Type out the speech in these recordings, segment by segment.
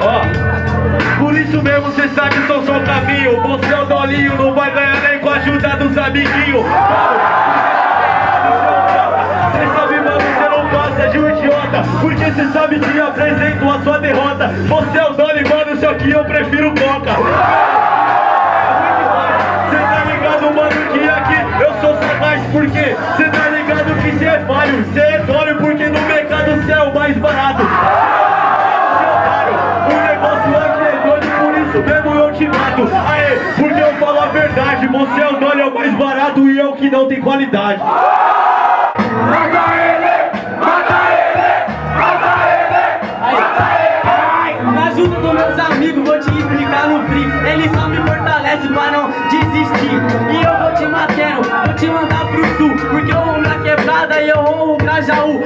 Ó, por isso mesmo cê sabe que sou só o caminho. Você é o dolinho, não vai ganhar nem com a ajuda dos amiguinhos. Cê sabe, mano, cê não passa de um idiota. Porque cê sabe que apresento a sua derrota. Você é o dono, mano, só que eu prefiro coca. Que não tem qualidade. Mata ele! Mata ele! Mata ele! Ai, na ajuda dos meus amigos, vou te explicar no free. Ele só me fortalece pra não desistir. E eu vou te matando, vou te mandar pro sul. Porque eu amo na quebrada e eu amo o Grajaú.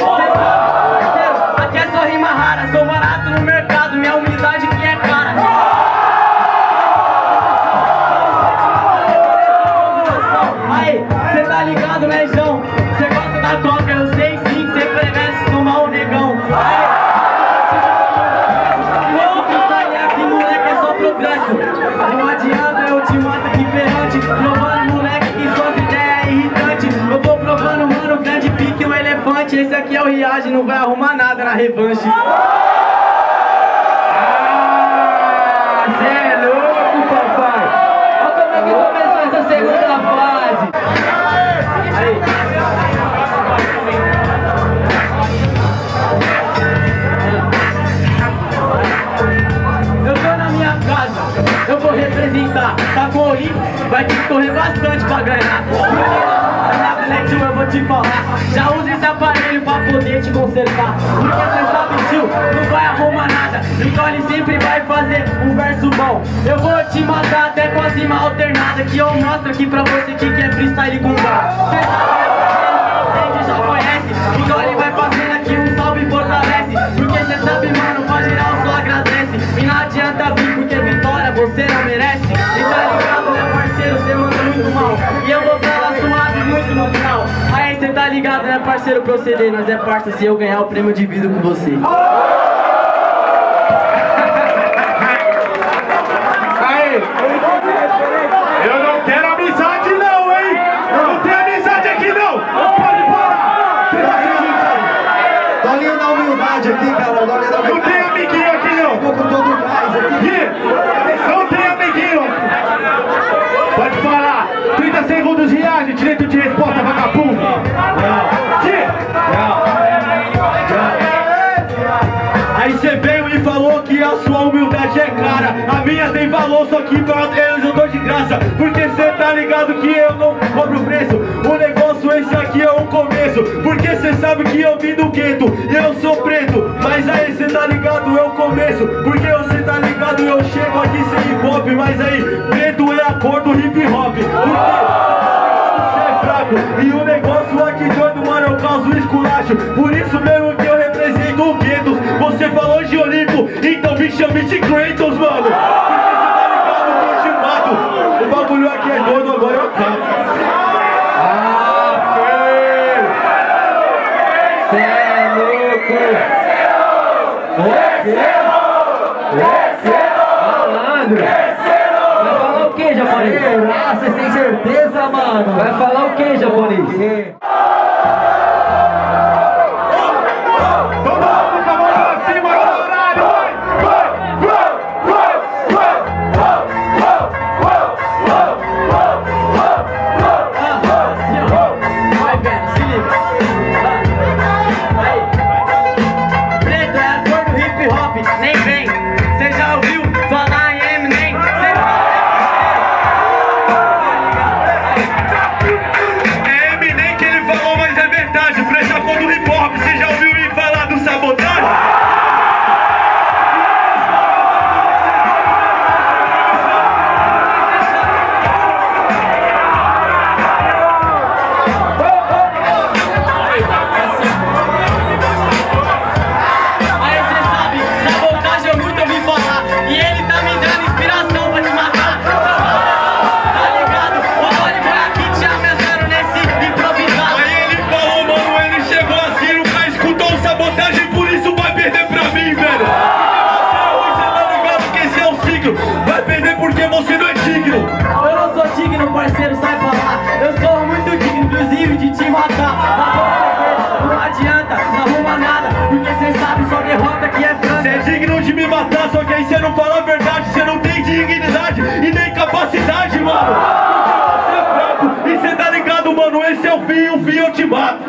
Tá ligado, né, João? Cê gosta da coca, eu sei sim que cê prefere tomar o negão. Aí, esse freestyle aqui, moleque, é só progresso. Não adianta, eu te mato aqui perante. Provando, moleque, que suas ideias é irritante. Eu vou provando, mano, grande pique, um elefante. Esse aqui é o Riage, não vai arrumar nada na revanche. Cê é louco, papai! Olha como é que começou essa segunda fase! Eu tô na minha casa, eu vou representar. Tá com o Olímpio, vai ter que correr bastante pra ganhar. Na Black eu vou te falar. Já usa esse aparelho pra poder te consertar. Porque cê não vai arrumar nada. Então ele sempre vai fazer um verso bom. Eu vou te matar até com a rima alternada. Que eu mostro aqui pra você que que é freestyle com dó. Cê sabe, já conhece. Então ele vai fazendo aqui tá né, parceiro? Proceder, nós é parça se eu ganhar o prêmio de vida com você. Aí! Eu não quero amizade não, hein? Não tem amizade aqui não! Pode parar! Dolinho da humildade aqui, cara. Dolinho da Não humildade. tem amiguinho aqui não! Tô com todo gás aqui. Não tem amiguinho! Pode falar! 30 segundos de reagem, direito é cara A minha tem valor, só que pra eles eu dou de graça. Porque cê tá ligado que eu não cobro preço. O negócio esse aqui é o começo. Porque cê sabe que eu vim do gueto E eu sou preto. Mas aí cê tá ligado, é o começo. Porque você tá ligado, eu chego aqui sem hip hop Mas aí, preto é a cor do hip hop Porque é E o negócio aqui doido, mano, eu causo esculacho. Por isso mesmo bagulho aqui é agora eu acabo Ah, Cê é louco! Malandro! Vai falar o que, japonês? Será? Você tem certeza, mano? Vai falar o que, japonês? Eu sou muito digno, inclusive, de te matar. Não adianta, não arruma nada, porque cê sabe só derrota que é franca. Você é digno de me matar, só que aí você não fala a verdade, você não tem dignidade e nem capacidade, mano. Porque você é fraco e você tá ligado, mano, esse é o fim, o fim eu te mato.